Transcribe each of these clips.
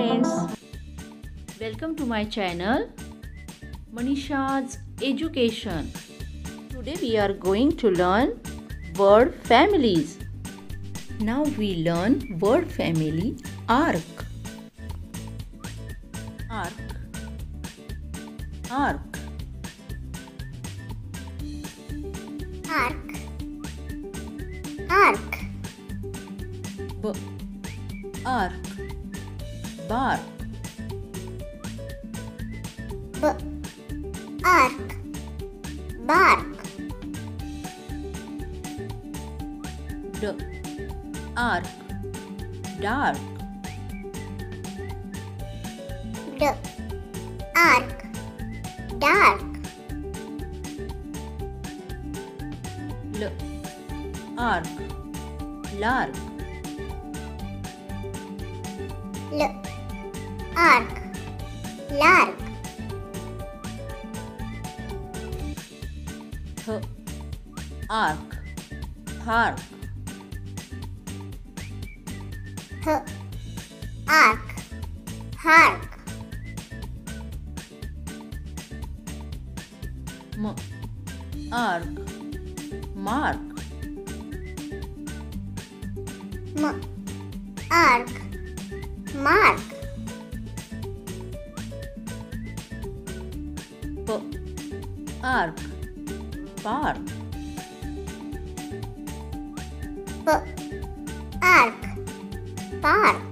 friends. Welcome to my channel Manisha's education. Today we are going to learn word families. Now we learn word family ark. Ark. Ark b ark bark. D ark dark hark h. Ark hark. M. Ark mark. M. Ark mark. P. Ark park park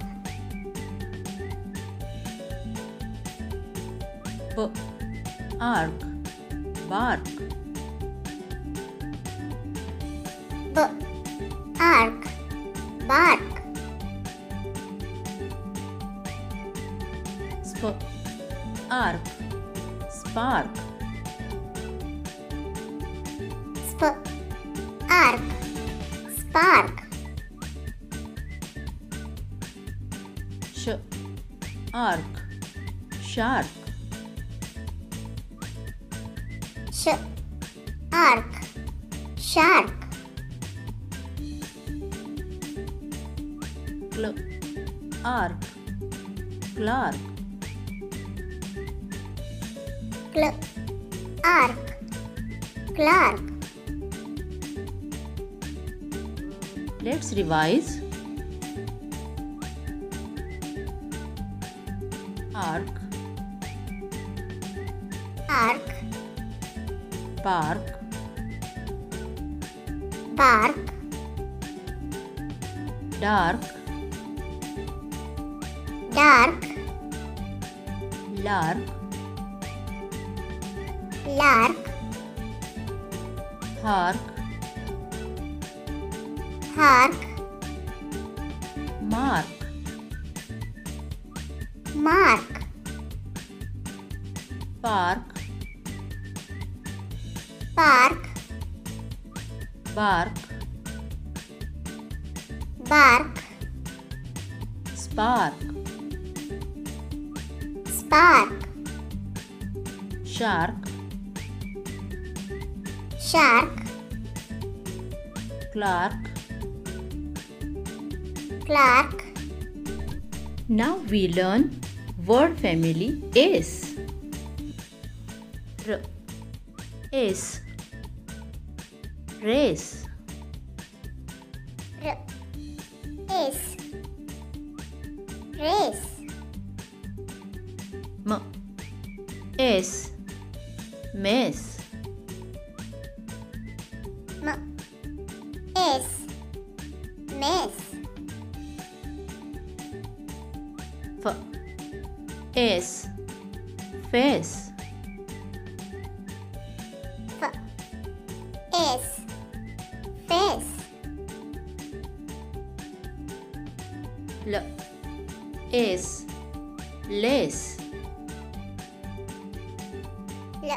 p ark bark. B ark bark. Sp ark spark. Sp ark spark shark. Sh ark shark. Cl ark clark cl ark clark let's revise. Ark park. Bark dark. Dark. Lark. Lark. Hark hark mark. Mark. Park park bark. Bark. Spark. Spark. Shark. Shark. Clark. Clark. Now we learn word family S. R S race? R race. Race. M S. Mess m s. Mess F S. Face S lace l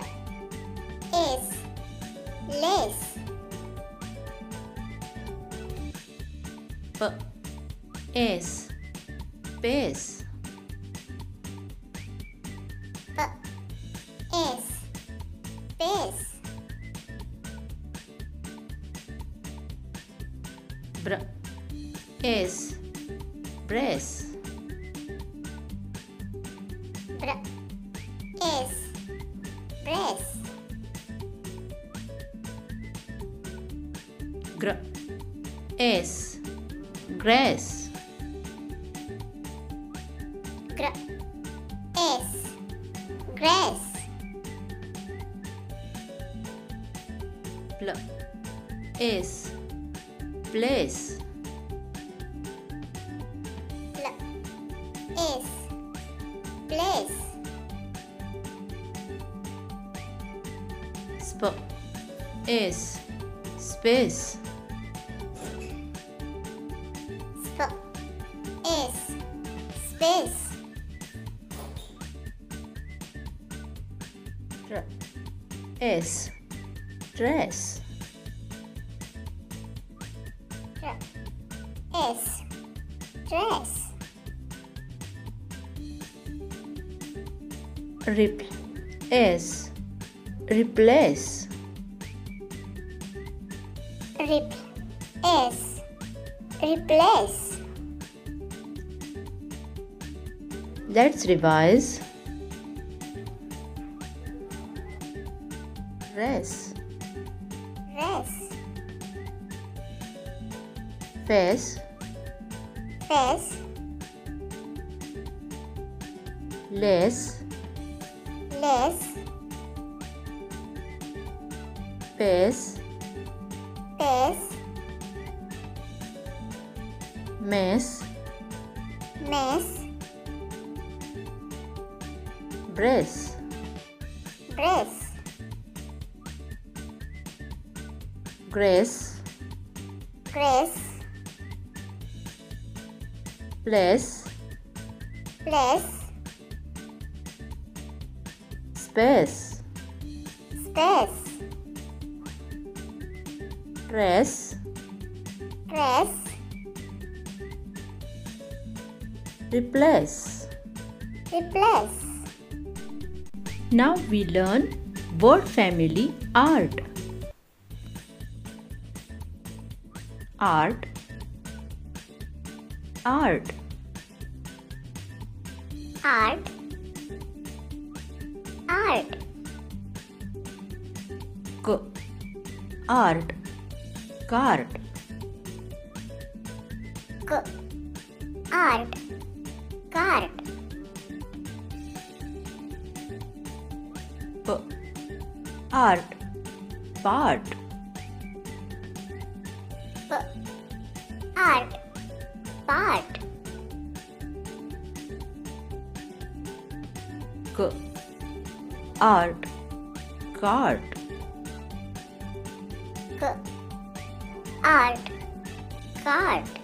s lace P S space p s space Br S breast Br. S. Press. Gr. S. Grass. Gr. S. Grass. Pl. S. Place. Pl. S. Place. Sp. S. Space. Sp. S. Space. Tr. S. Dress. Replace. S. Replace. Let's revise. Rest. Rest. Face. Face. Lace. Mess. Brace. Brace. Grace. Grace. Place. Place. Space. Space. Dress. Dress. Replace. Replace. Now we learn word family art. Art. Art. Art. Art. C. Art. Cart. C. Art. Cart. P. Art. Part. P. Art. Part. C. Art. Cart. C. Art. Cart.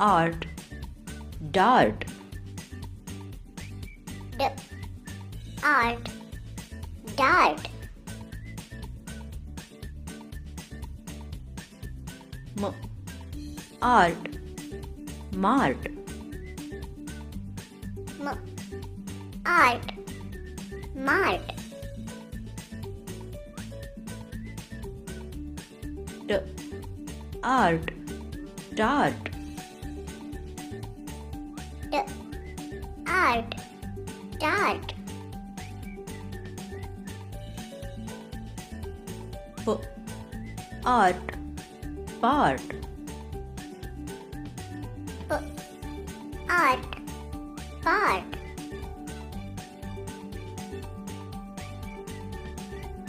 Art. Dart. D. Art. Dart. M. Art. Mart. M. Art. Mart. T. Art. Tart. Dart. P. Art. Part. P. Art. Part.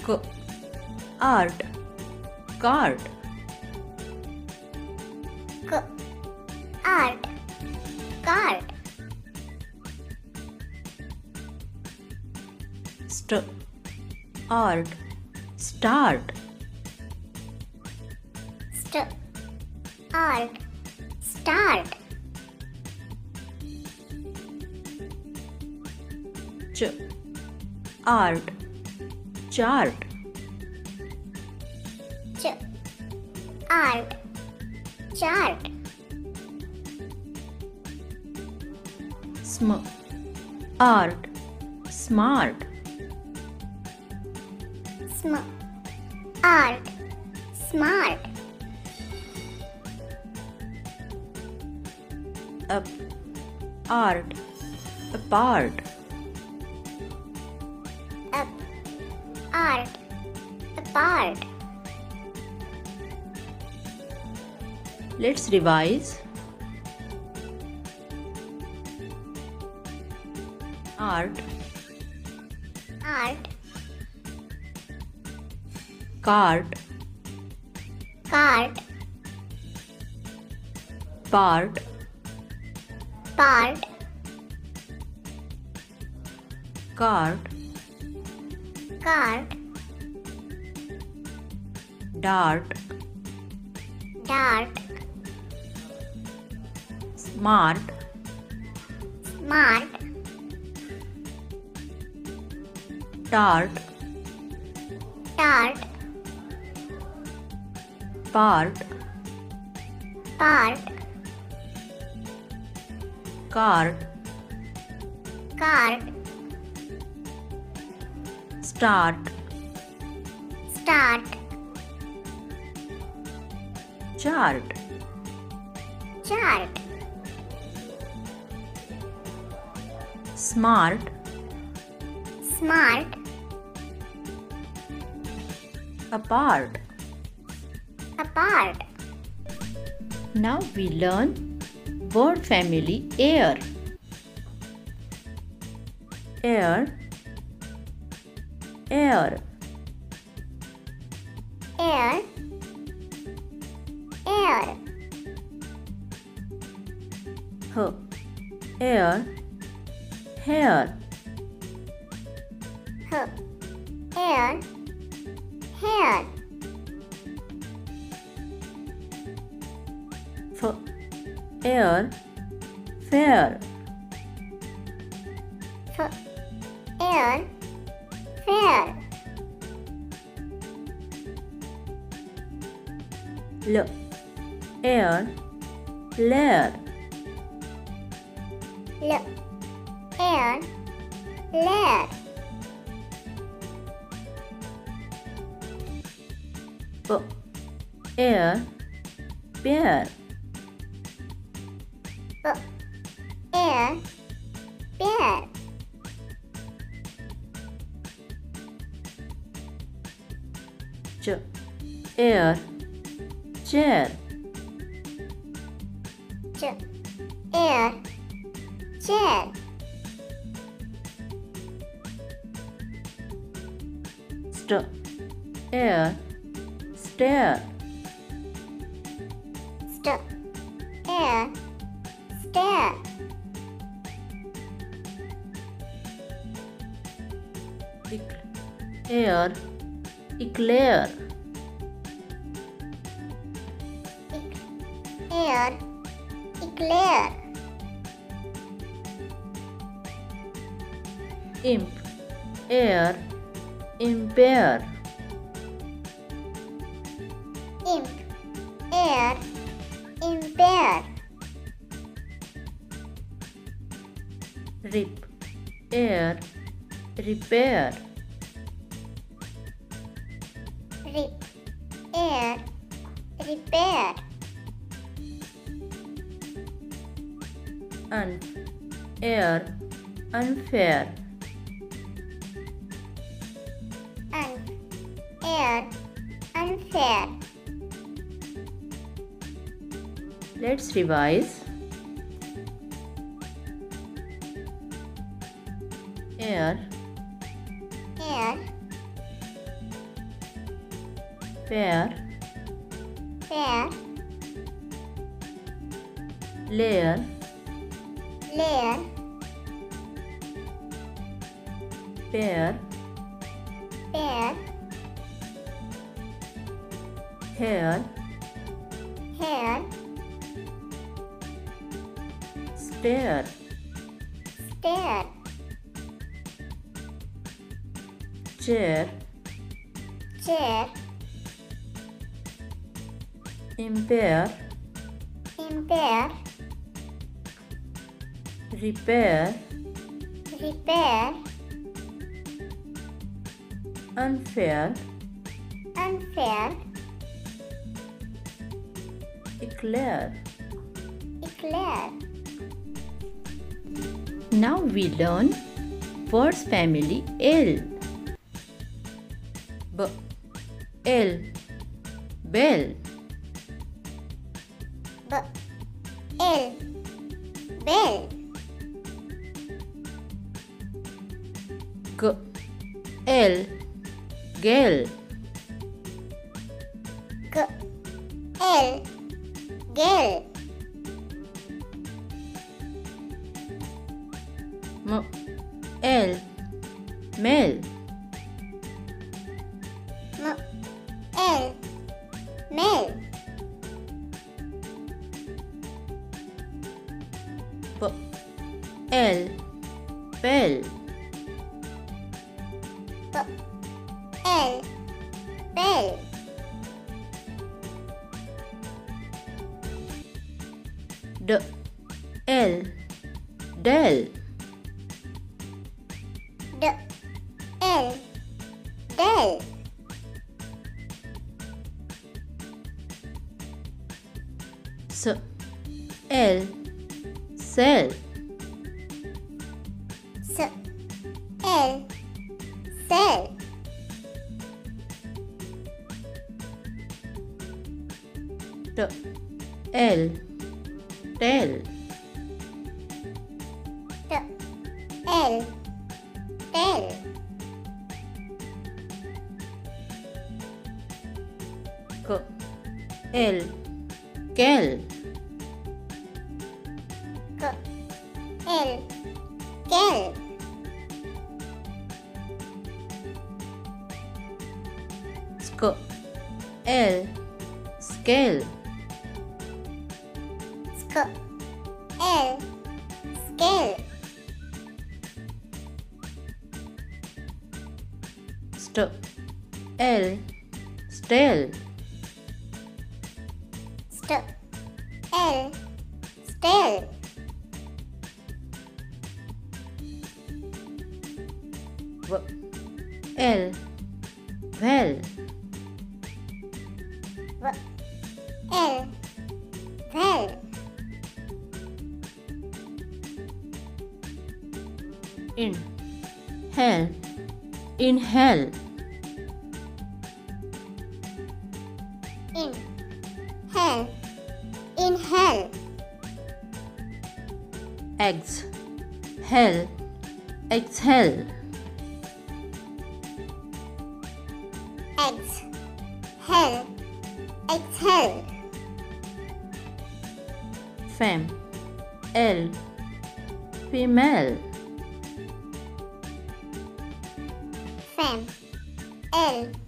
C. Art. Cart. C. Art. Cart. St. Art. Start. St. Art. Start. Ch. Art. Chart. Ch. Art. Chart. Sm. Art. Smart. Art. Smart. up art. Apart up, art, apart, let's revise. Art, cart cart, part part, cart cart, dart dart, smart smart, tart tart, part part, cart cart, start start, chart chart, smart smart, apart apart, now we learn word family air. Air. Air. Air, air, h. Air. Hair. H, air, hair, air fair. F, air, fair, l air lair l, air, lair, p air pear air, bear, ch. Air. Chair. Ch, air, chair, st. Air. Stair. St, air, stare, air eclair. Ec, air, eclair, imp air impair. Imp, air, impair, rip air repair rip, air, repair, un air unfair. Un, air, unfair, let's revise fair. Fair, layer. Lair, pair. Pair, hair. Hair, stare stare, chair. Chair, impair. Impair, repair. Repair, unfair. Unfair, eclair eclair, Now we learn words family L. B. L. Bell bell G L gel G L gel M L mel L. Del. D L. Del. S L. Cell. S. L. Cell. T L. Tell K L kel K L stale V L. Well. V L. Well. In. Hell. Inhale in hell exhale hell. Exhale fem. L. Female. Fem. L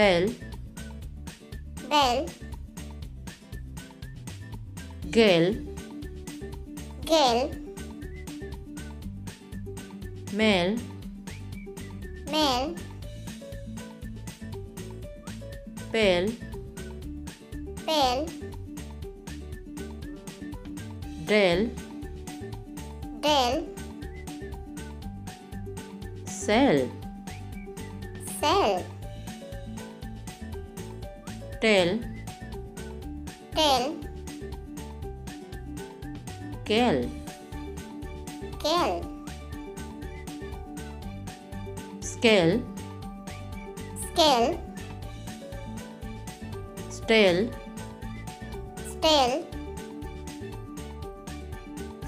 bell. Bell. Gale gale male. Male. Pale. Pale. Del del cell cell tell tell kel. Kel. Scale scale stale stale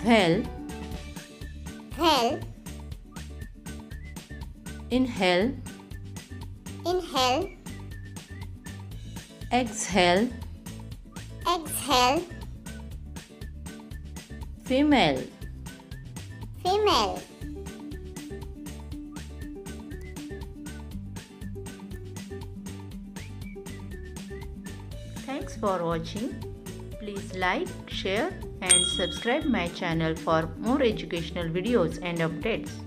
well hell inhale inhale exhale exhale female female Thanks for watching. Please like, share and subscribe my channel for more educational videos and updates.